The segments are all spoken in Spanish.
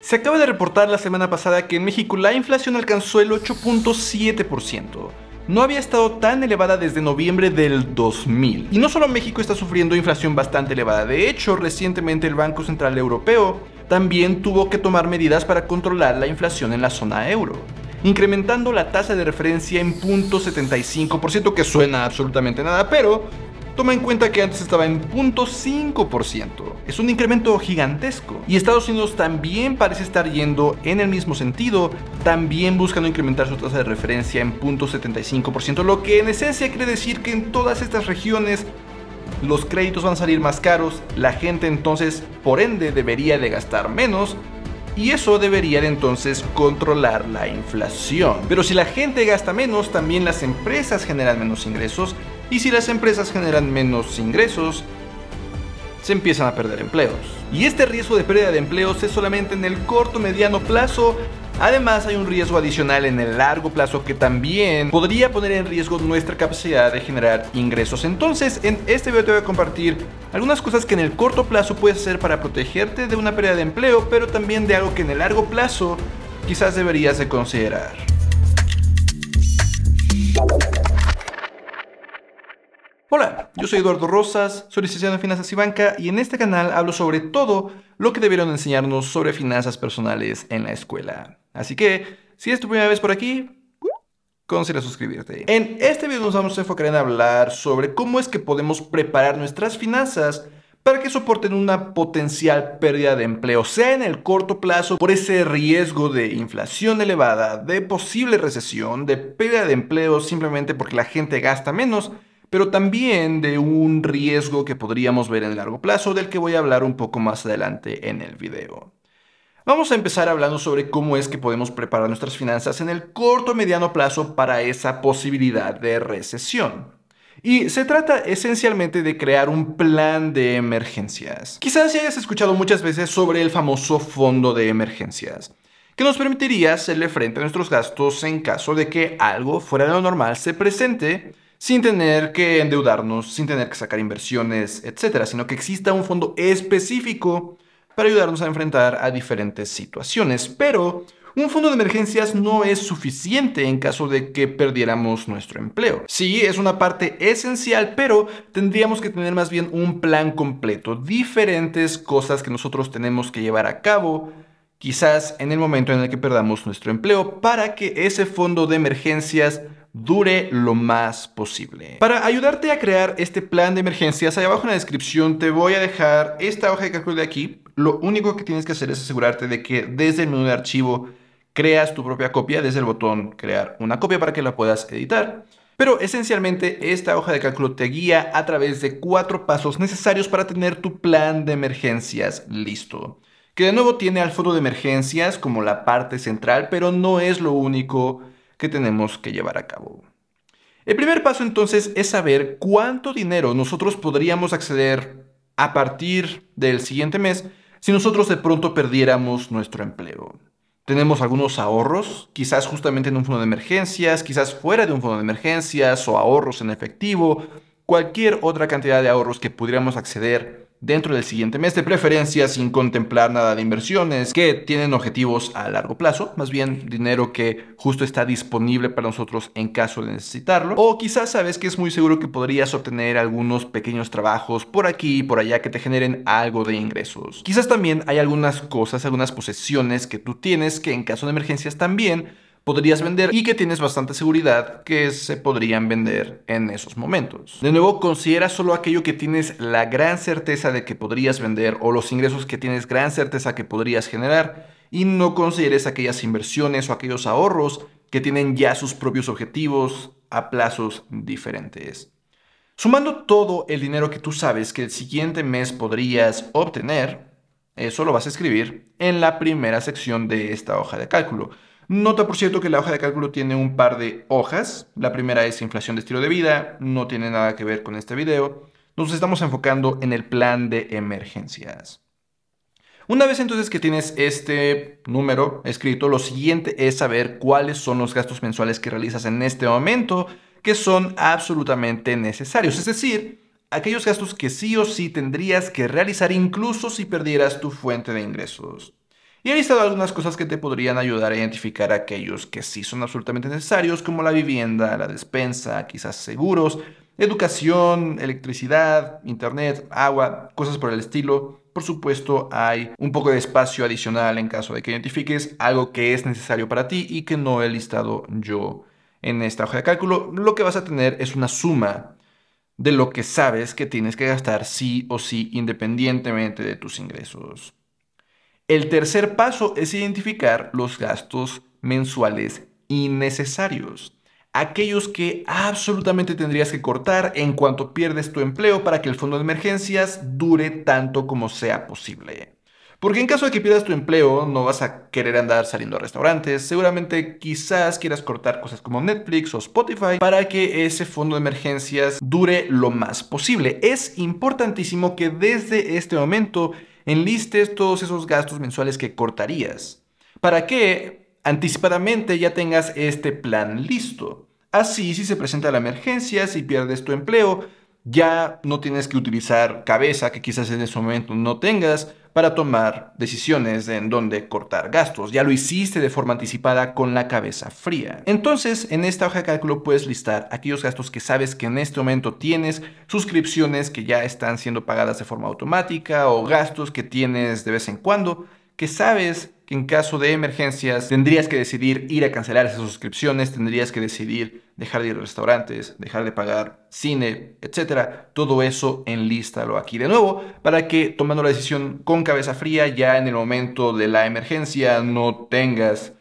Se acaba de reportar la semana pasada que en México la inflación alcanzó el 8.7%. No había estado tan elevada desde noviembre del 2000. Y no solo México está sufriendo inflación bastante elevada, de hecho recientemente el Banco Central Europeo también tuvo que tomar medidas para controlar la inflación en la zona euro, incrementando la tasa de referencia en 0.75%, que suena absolutamente nada, pero Toma en cuenta que antes estaba en 0.5%. Es un incremento gigantesco. Y Estados Unidos también parece estar yendo en el mismo sentido, también buscando incrementar su tasa de referencia en 0.75%, lo que en esencia quiere decir que en todas estas regiones los créditos van a salir más caros, la gente entonces por ende debería de gastar menos y eso debería de entonces controlar la inflación. Pero si la gente gasta menos, también las empresas generan menos ingresos y si las empresas generan menos ingresos, se empiezan a perder empleos. Y este riesgo de pérdida de empleos es solamente en el corto mediano plazo. Además hay un riesgo adicional en el largo plazo que también podría poner en riesgo nuestra capacidad de generar ingresos. Entonces en este video te voy a compartir algunas cosas que en el corto plazo puedes hacer para protegerte de una pérdida de empleo, pero también de algo que en el largo plazo quizás deberías de considerar. Hola, yo soy Eduardo Rosas, soy licenciado en Finanzas y Banca y en este canal hablo sobre todo lo que debieron enseñarnos sobre finanzas personales en la escuela. Así que, si es tu primera vez por aquí, considera suscribirte. En este video nos vamos a enfocar en hablar sobre cómo es que podemos preparar nuestras finanzas para que soporten una potencial pérdida de empleo, sea en el corto plazo por ese riesgo de inflación elevada, de posible recesión, de pérdida de empleo simplemente porque la gente gasta menos, pero también de un riesgo que podríamos ver en el largo plazo, del que voy a hablar un poco más adelante en el video. Vamos a empezar hablando sobre cómo es que podemos preparar nuestras finanzas en el corto mediano plazo para esa posibilidad de recesión. Y se trata esencialmente de crear un plan de emergencias. Quizás hayas escuchado muchas veces sobre el famoso fondo de emergencias, que nos permitiría hacerle frente a nuestros gastos en caso de que algo fuera de lo normal se presente sin tener que endeudarnos, sin tener que sacar inversiones, etcétera, sino que exista un fondo específico para ayudarnos a enfrentar a diferentes situaciones. Pero un fondo de emergencias no es suficiente en caso de que perdiéramos nuestro empleo. Sí, es una parte esencial, pero tendríamos que tener más bien un plan completo, diferentes cosas que nosotros tenemos que llevar a cabo quizás en el momento en el que perdamos nuestro empleo para que ese fondo de emergencias dure lo más posible. Para ayudarte a crear este plan de emergencias, ahí abajo en la descripción te voy a dejar esta hoja de cálculo de aquí. Lo único que tienes que hacer es asegurarte de que desde el menú de archivo creas tu propia copia, desde el botón crear una copia para que la puedas editar. Pero esencialmente esta hoja de cálculo te guía a través de cuatro pasos necesarios para tener tu plan de emergencias listo. Que de nuevo tiene al fondo de emergencias como la parte central, pero no es lo único que tenemos que llevar a cabo. El primer paso entonces es saber cuánto dinero nosotros podríamos acceder a partir del siguiente mes si nosotros de pronto perdiéramos nuestro empleo. Tenemos algunos ahorros, quizás justamente en un fondo de emergencias, quizás fuera de un fondo de emergencias o ahorros en efectivo, cualquier otra cantidad de ahorros que pudiéramos acceder dentro del siguiente mes, de preferencia sin contemplar nada de inversiones que tienen objetivos a largo plazo, más bien dinero que justo está disponible para nosotros en caso de necesitarlo. O quizás sabes que es muy seguro que podrías obtener algunos pequeños trabajos por aquí y por allá que te generen algo de ingresos. Quizás también hay algunas cosas, algunas posesiones que tú tienes que en caso de emergencias también podrías vender y que tienes bastante seguridad que se podrían vender en esos momentos. De nuevo, considera solo aquello que tienes la gran certeza de que podrías vender o los ingresos que tienes gran certeza que podrías generar y no consideres aquellas inversiones o aquellos ahorros que tienen ya sus propios objetivos a plazos diferentes. Sumando todo el dinero que tú sabes que el siguiente mes podrías obtener, eso lo vas a escribir en la primera sección de esta hoja de cálculo. Nota, por cierto, que la hoja de cálculo tiene un par de hojas. La primera es inflación de estilo de vida, no tiene nada que ver con este video. Nos estamos enfocando en el plan de emergencias. Una vez entonces que tienes este número escrito, lo siguiente es saber cuáles son los gastos mensuales que realizas en este momento que son absolutamente necesarios. Es decir, aquellos gastos que sí o sí tendrías que realizar incluso si perdieras tu fuente de ingresos. Y he listado algunas cosas que te podrían ayudar a identificar aquellos que sí son absolutamente necesarios, como la vivienda, la despensa, quizás seguros, educación, electricidad, internet, agua, cosas por el estilo. Por supuesto, hay un poco de espacio adicional en caso de que identifiques algo que es necesario para ti y que no he listado yo en esta hoja de cálculo. Lo que vas a tener es una suma de lo que sabes que tienes que gastar sí o sí independientemente de tus ingresos. El tercer paso es identificar los gastos mensuales innecesarios aquellos que absolutamente tendrías que cortar en cuanto pierdes tu empleo para que el fondo de emergencias dure tanto como sea posible. Porque en caso de que pierdas tu empleo, no vas a querer andar saliendo a restaurantes, seguramente quizás quieras cortar cosas como Netflix o Spotify para que ese fondo de emergencias dure lo más posible. Es importantísimo que desde este momento enlistes todos esos gastos mensuales que cortarías, para que anticipadamente ya tengas este plan listo. Así, si se presenta la emergencia, si pierdes tu empleo, ya no tienes que utilizar cabeza que quizás en ese momento no tengas para tomar decisiones de en dónde cortar gastos. Ya lo hiciste de forma anticipada con la cabeza fría. Entonces, en esta hoja de cálculo puedes listar aquellos gastos que sabes que en este momento tienes, suscripciones que ya están siendo pagadas de forma automática o gastos que tienes de vez en cuando, que sabes que en caso de emergencias tendrías que decidir ir a cancelar esas suscripciones, tendrías que decidir dejar de ir a restaurantes, dejar de pagar cine, etcétera. Todo eso enlístalo aquí de nuevo para que tomando la decisión con cabeza fría ya en el momento de la emergencia no tengas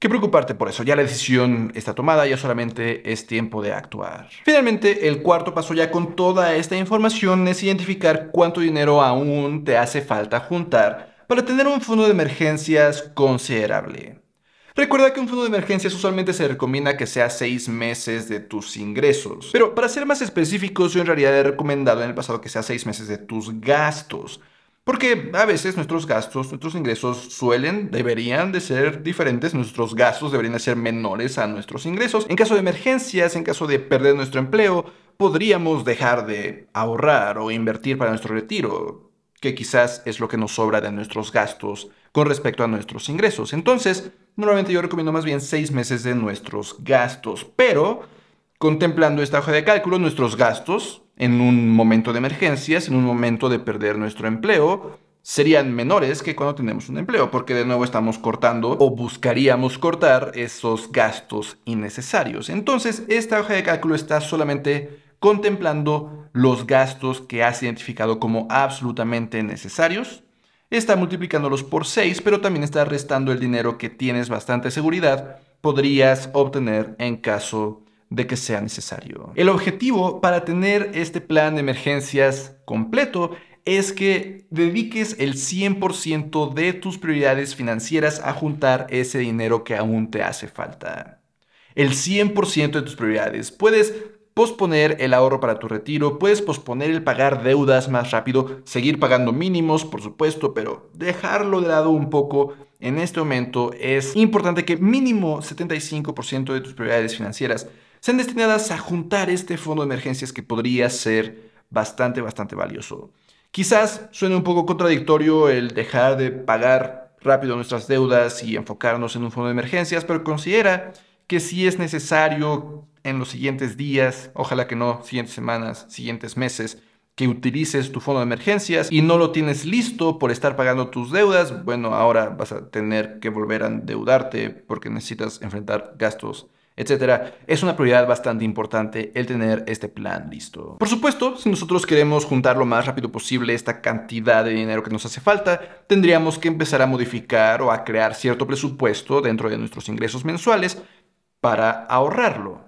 que preocuparte por eso. Ya la decisión está tomada, ya solamente es tiempo de actuar. Finalmente, el cuarto paso ya con toda esta información es identificar cuánto dinero aún te hace falta juntar para tener un fondo de emergencias considerable. Recuerda que un fondo de emergencias usualmente se recomienda que sea 6 meses de tus ingresos. Pero para ser más específicos, yo en realidad he recomendado en el pasado que sea 6 meses de tus gastos. Porque a veces nuestros gastos, nuestros ingresos suelen, deberían de ser diferentes, nuestros gastos deberían de ser menores a nuestros ingresos. En caso de emergencias, en caso de perder nuestro empleo, podríamos dejar de ahorrar o invertir para nuestro retiro que quizás es lo que nos sobra de nuestros gastos con respecto a nuestros ingresos. Entonces, normalmente yo recomiendo más bien seis meses de nuestros gastos, pero contemplando esta hoja de cálculo, nuestros gastos en un momento de emergencias, en un momento de perder nuestro empleo, serían menores que cuando tenemos un empleo, porque de nuevo estamos cortando o buscaríamos cortar esos gastos innecesarios. Entonces, esta hoja de cálculo está solamente contemplando los gastos que has identificado como absolutamente necesarios. Está multiplicándolos por 6, pero también está restando el dinero que tienes bastante seguridad podrías obtener en caso de que sea necesario. El objetivo para tener este plan de emergencias completo es que dediques el 100% de tus prioridades financieras a juntar ese dinero que aún te hace falta. El 100% de tus prioridades. Puedes posponer el ahorro para tu retiro, puedes posponer el pagar deudas más rápido, seguir pagando mínimos, por supuesto, pero dejarlo de lado un poco en este momento es importante que mínimo 75% de tus prioridades financieras sean destinadas a juntar este fondo de emergencias que podría ser bastante, bastante valioso. Quizás suene un poco contradictorio el dejar de pagar rápido nuestras deudas y enfocarnos en un fondo de emergencias, pero considera que si es necesario en los siguientes días, ojalá que no, siguientes semanas, siguientes meses, que utilices tu fondo de emergencias y no lo tienes listo por estar pagando tus deudas, bueno, ahora vas a tener que volver a endeudarte porque necesitas enfrentar gastos, etcétera. Es una prioridad bastante importante el tener este plan listo. Por supuesto, si nosotros queremos juntar lo más rápido posible esta cantidad de dinero que nos hace falta, tendríamos que empezar a modificar o a crear cierto presupuesto dentro de nuestros ingresos mensuales para ahorrarlo.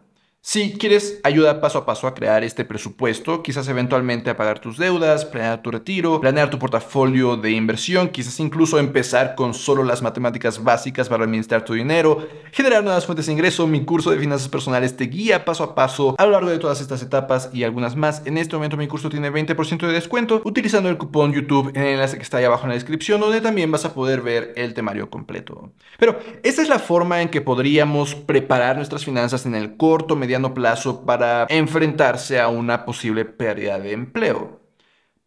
Si quieres ayuda paso a paso a crear este presupuesto, quizás eventualmente a pagar tus deudas, planear tu retiro, planear tu portafolio de inversión, quizás incluso empezar con solo las matemáticas básicas para administrar tu dinero, generar nuevas fuentes de ingreso, mi curso de finanzas personales te guía paso a paso a lo largo de todas estas etapas y algunas más. En este momento mi curso tiene 20% de descuento utilizando el cupón YouTube en el enlace que está ahí abajo en la descripción donde también vas a poder ver el temario completo. Pero esta es la forma en que podríamos preparar nuestras finanzas en el corto, mediano plazo para enfrentarse a una posible pérdida de empleo.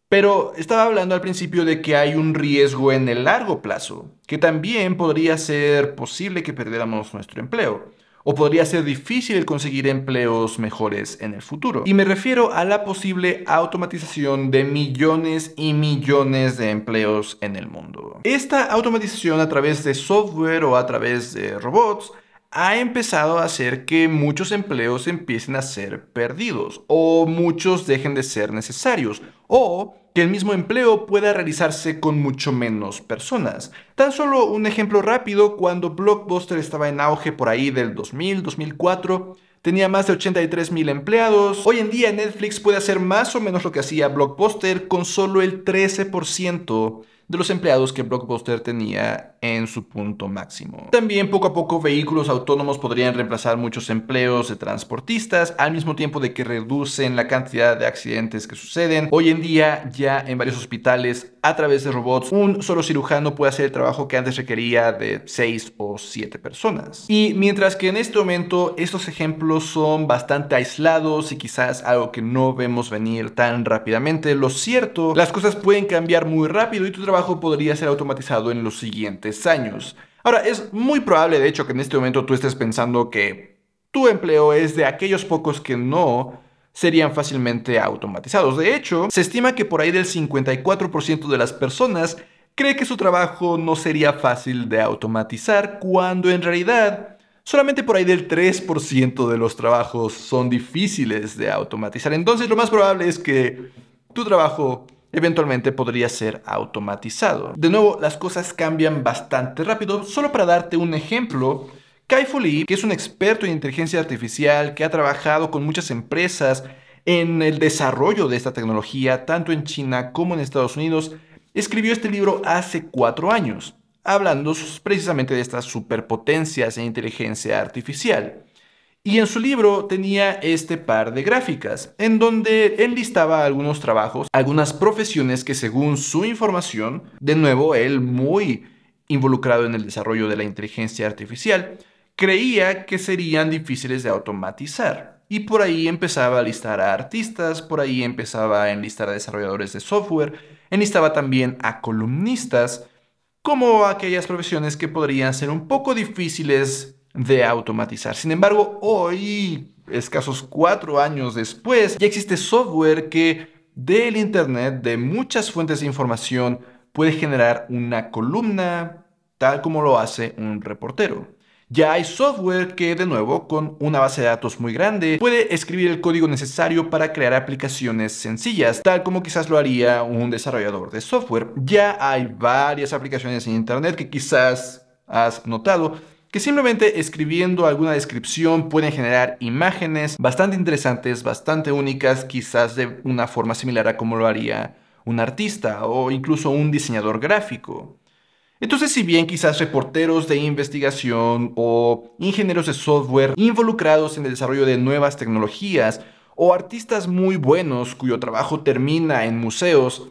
Pero estaba hablando al principio de que hay un riesgo en el largo plazo, que también podría ser posible que perdiéramos nuestro empleo o podría ser difícil conseguir empleos mejores en el futuro. Y me refiero a la posible automatización de millones y millones de empleos en el mundo. Esta automatización a través de software o a través de robots ha empezado a hacer que muchos empleos empiecen a ser perdidos o muchos dejen de ser necesarios o que el mismo empleo pueda realizarse con mucho menos personas. Tan solo un ejemplo rápido, cuando Blockbuster estaba en auge por ahí del 2000, 2004, tenía más de 83 mil empleados. Hoy en día Netflix puede hacer más o menos lo que hacía Blockbuster con solo el 13% de los empleados que Blockbuster tenía en su punto máximo. También poco a poco vehículos autónomos podrían reemplazar muchos empleos de transportistas al mismo tiempo de que reducen la cantidad de accidentes que suceden. Hoy en día ya en varios hospitales a través de robots un solo cirujano puede hacer el trabajo que antes requería de 6 o 7 personas. Y mientras que en este momento estos ejemplos son bastante aislados y quizás algo que no vemos venir tan rápidamente, lo cierto, las cosas pueden cambiar muy rápido y tu trabajo podría ser automatizado en los siguientes años. Ahora, es muy probable, de hecho, que en este momento tú estés pensando que tu empleo es de aquellos pocos que no serían fácilmente automatizados. De hecho, se estima que por ahí del 54% de las personas cree que su trabajo no sería fácil de automatizar, cuando en realidad solamente por ahí del 3% de los trabajos son difíciles de automatizar. Entonces lo más probable es que tu trabajo eventualmente podría ser automatizado. De nuevo, las cosas cambian bastante rápido. Solo para darte un ejemplo, Kai Fu Lee, que es un experto en inteligencia artificial que ha trabajado con muchas empresas en el desarrollo de esta tecnología, tanto en China como en Estados Unidos, escribió este libro hace cuatro años, hablando precisamente de estas superpotencias en inteligencia artificial. Y en su libro tenía este par de gráficas, en donde él listaba algunos trabajos, algunas profesiones que según su información, de nuevo él muy involucrado en el desarrollo de la inteligencia artificial, creía que serían difíciles de automatizar. Y por ahí empezaba a listar a artistas, por ahí empezaba a enlistar a desarrolladores de software, enlistaba también a columnistas, como aquellas profesiones que podrían ser un poco difíciles de automatizar. Sin embargo, hoy, escasos cuatro años después, ya existe software que del Internet, de muchas fuentes de información, puede generar una columna tal como lo hace un reportero. Ya hay software que, de nuevo, con una base de datos muy grande, puede escribir el código necesario para crear aplicaciones sencillas, tal como quizás lo haría un desarrollador de software. Ya hay varias aplicaciones en Internet que quizás has notado que simplemente escribiendo alguna descripción pueden generar imágenes bastante interesantes, bastante únicas, quizás de una forma similar a como lo haría un artista o incluso un diseñador gráfico. Entonces, si bien quizás reporteros de investigación o ingenieros de software involucrados en el desarrollo de nuevas tecnologías o artistas muy buenos cuyo trabajo termina en museos,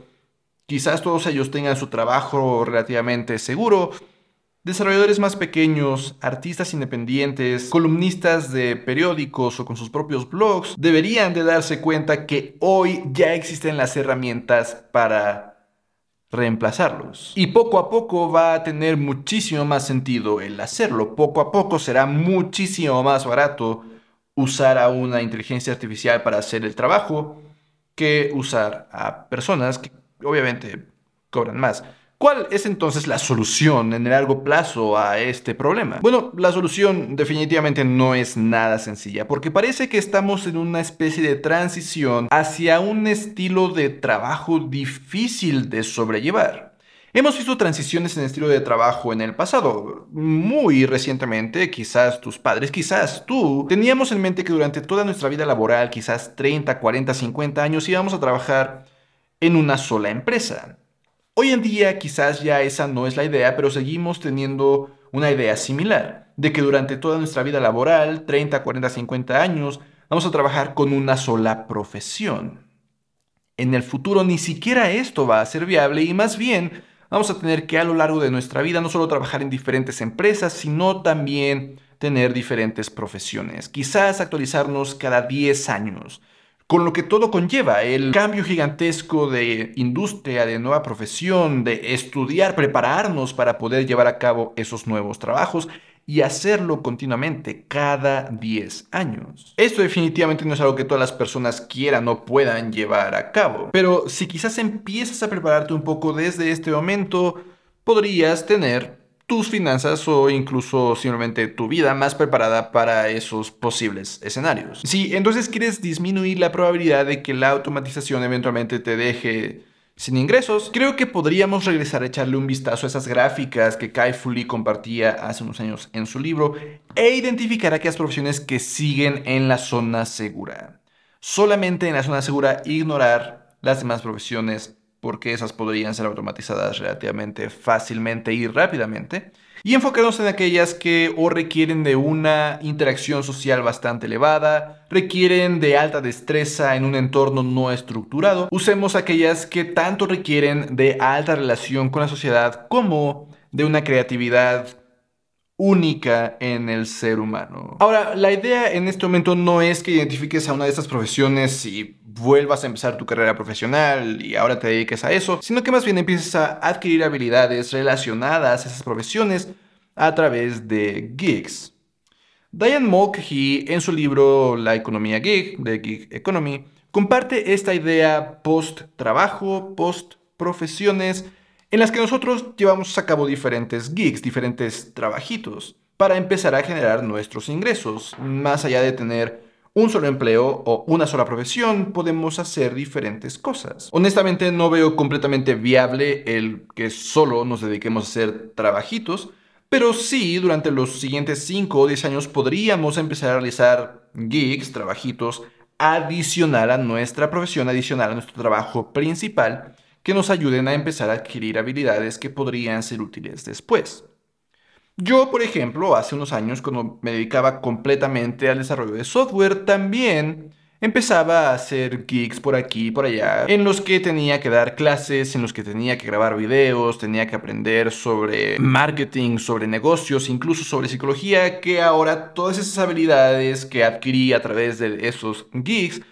quizás todos ellos tengan su trabajo relativamente seguro, Desarrolladores más pequeños, artistas independientes, columnistas de periódicos o con sus propios blogs deberían de darse cuenta que hoy ya existen las herramientas para reemplazarlos. Y poco a poco va a tener muchísimo más sentido el hacerlo. Poco a poco será muchísimo más barato usar a una inteligencia artificial para hacer el trabajo que usar a personas que obviamente cobran más. ¿Cuál es entonces la solución en el largo plazo a este problema? Bueno, la solución definitivamente no es nada sencilla, porque parece que estamos en una especie de transición hacia un estilo de trabajo difícil de sobrellevar. Hemos visto transiciones en estilo de trabajo en el pasado. Muy recientemente, quizás tus padres, quizás tú, teníamos en mente que durante toda nuestra vida laboral, quizás 30, 40, 50 años, íbamos a trabajar en una sola empresa. Hoy en día quizás ya esa no es la idea, pero seguimos teniendo una idea similar, de que durante toda nuestra vida laboral, 30, 40, 50 años, vamos a trabajar con una sola profesión. En el futuro ni siquiera esto va a ser viable y más bien vamos a tener que a lo largo de nuestra vida no solo trabajar en diferentes empresas, sino también tener diferentes profesiones. Quizás actualizarnos cada 10 años con lo que todo conlleva, el cambio gigantesco de industria, de nueva profesión, de estudiar, prepararnos para poder llevar a cabo esos nuevos trabajos y hacerlo continuamente cada 10 años. Esto definitivamente no es algo que todas las personas quieran o puedan llevar a cabo, pero si quizás empiezas a prepararte un poco desde este momento, podrías tener tus finanzas o incluso simplemente tu vida más preparada para esos posibles escenarios. Si entonces quieres disminuir la probabilidad de que la automatización eventualmente te deje sin ingresos, creo que podríamos regresar a echarle un vistazo a esas gráficas que Kai Fu Lee compartía hace unos años en su libro e identificar aquellas profesiones que siguen en la zona segura. Solamente en la zona segura ignorar las demás profesiones porque esas podrían ser automatizadas relativamente fácilmente y rápidamente, y enfocarnos en aquellas que o requieren de una interacción social bastante elevada, requieren de alta destreza en un entorno no estructurado, usemos aquellas que tanto requieren de alta relación con la sociedad como de una creatividad única en el ser humano. Ahora, la idea en este momento no es que identifiques a una de estas profesiones y vuelvas a empezar tu carrera profesional y ahora te dediques a eso, sino que más bien empieces a adquirir habilidades relacionadas a esas profesiones a través de gigs. Diane Mulcahy, en su libro La economía gig, de Gig Economy, comparte esta idea post-trabajo, post-profesiones, en las que nosotros llevamos a cabo diferentes gigs, diferentes trabajitos, para empezar a generar nuestros ingresos, más allá de tener un solo empleo o una sola profesión, podemos hacer diferentes cosas. Honestamente no veo completamente viable el que solo nos dediquemos a hacer trabajitos, pero sí, durante los siguientes 5 o 10 años podríamos empezar a realizar gigs, trabajitos, adicional a nuestra profesión, adicional a nuestro trabajo principal, que nos ayuden a empezar a adquirir habilidades que podrían ser útiles después. Yo, por ejemplo, hace unos años, cuando me dedicaba completamente al desarrollo de software, también empezaba a hacer gigs por aquí y por allá, en los que tenía que dar clases, en los que tenía que grabar videos, tenía que aprender sobre marketing, sobre negocios, incluso sobre psicología, que ahora todas esas habilidades que adquirí a través de esos gigs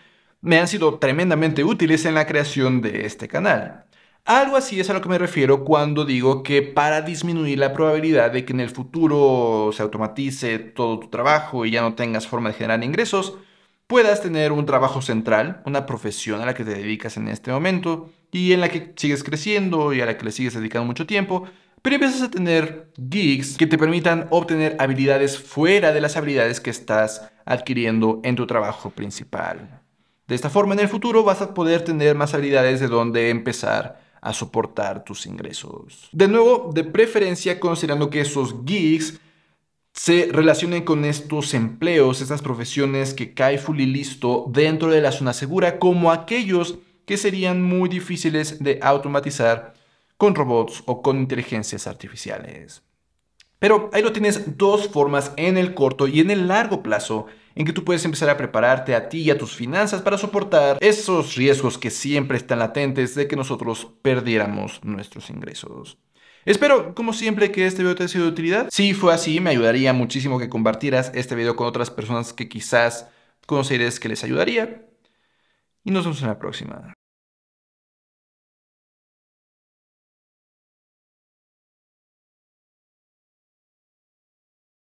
me han sido tremendamente útiles en la creación de este canal. Algo así es a lo que me refiero cuando digo que para disminuir la probabilidad de que en el futuro se automatice todo tu trabajo y ya no tengas forma de generar ingresos, puedas tener un trabajo central, una profesión a la que te dedicas en este momento y en la que sigues creciendo y a la que le sigues dedicando mucho tiempo, pero empiezas a tener gigs que te permitan obtener habilidades fuera de las habilidades que estás adquiriendo en tu trabajo principal. De esta forma, en el futuro vas a poder tener más habilidades de dónde empezar a soportar tus ingresos. De nuevo, de preferencia considerando que esos gigs se relacionen con estos empleos, estas profesiones que cae fully listo dentro de la zona segura, como aquellos que serían muy difíciles de automatizar con robots o con inteligencias artificiales. Pero ahí lo tienes dos formas en el corto y en el largo plazo en que tú puedes empezar a prepararte a ti y a tus finanzas para soportar esos riesgos que siempre están latentes de que nosotros perdiéramos nuestros ingresos. Espero, como siempre, que este video te haya sido de utilidad. Si fue así, me ayudaría muchísimo que compartieras este video con otras personas que quizás consideres que les ayudaría. Y nos vemos en la próxima.